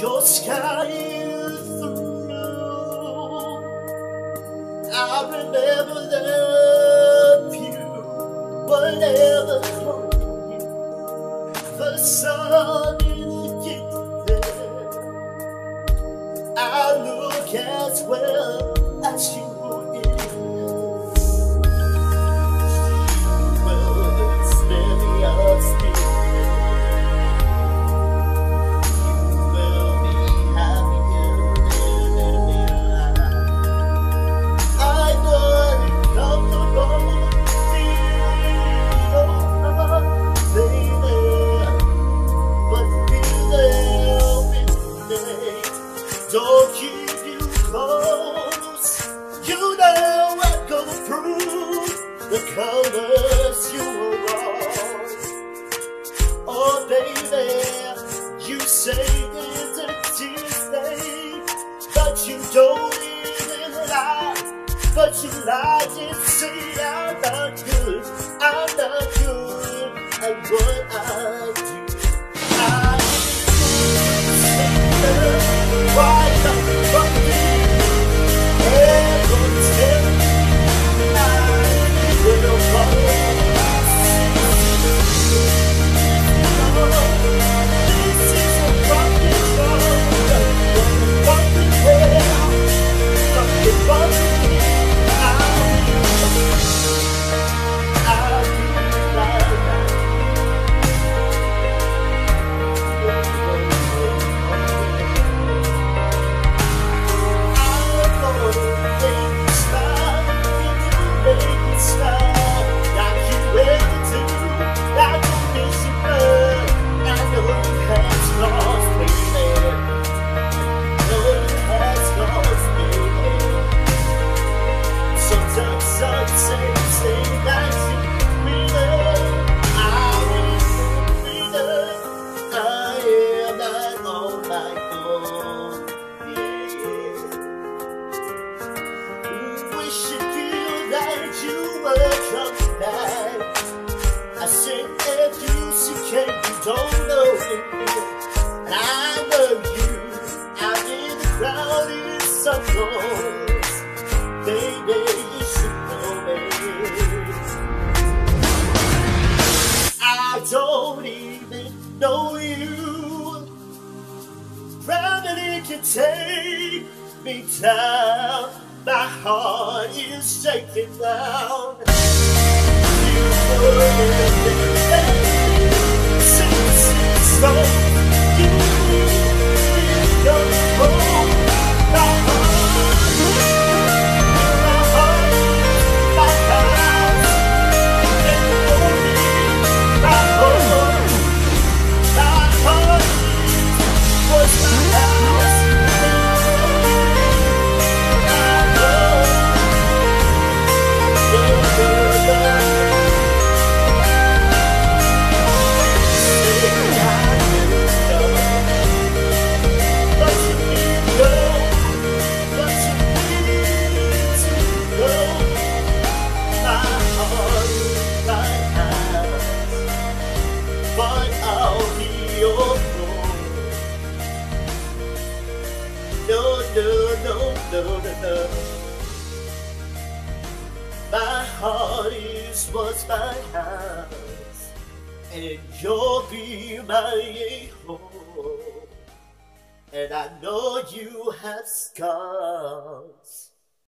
your sky is through. I remember that view, whatever home you, the sun didn't get there. I look as well You know the colors you were Oh, baby, you say it's a but you don't even lie. But you lied and say I'm not good, I'm not good at what. I know you. Gravity can take me down. My heart is shaking down. You know My heart is what's my house, and you'll be my home. And I know you have scars.